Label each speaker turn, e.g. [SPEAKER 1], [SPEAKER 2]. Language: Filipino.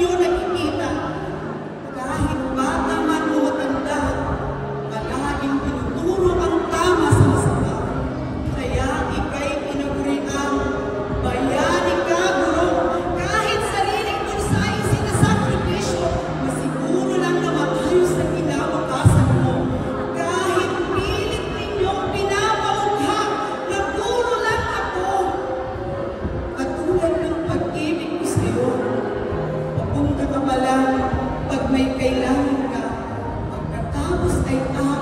[SPEAKER 1] 有了一 na. may kailangan ka, pagkatapos ay araw,